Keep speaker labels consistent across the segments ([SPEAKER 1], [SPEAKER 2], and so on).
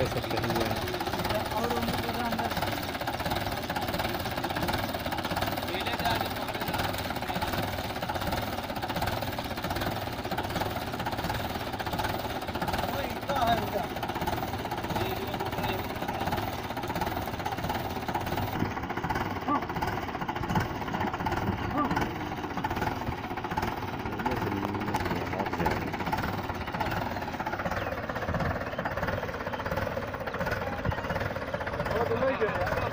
[SPEAKER 1] सब सस्ते हुए हैं Jamaican.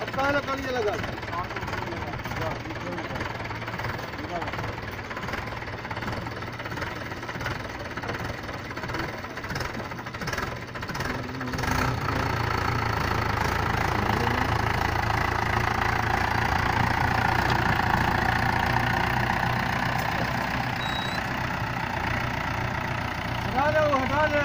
[SPEAKER 2] अब कहाँ लगा ये लगा हटा दे वो हटा दे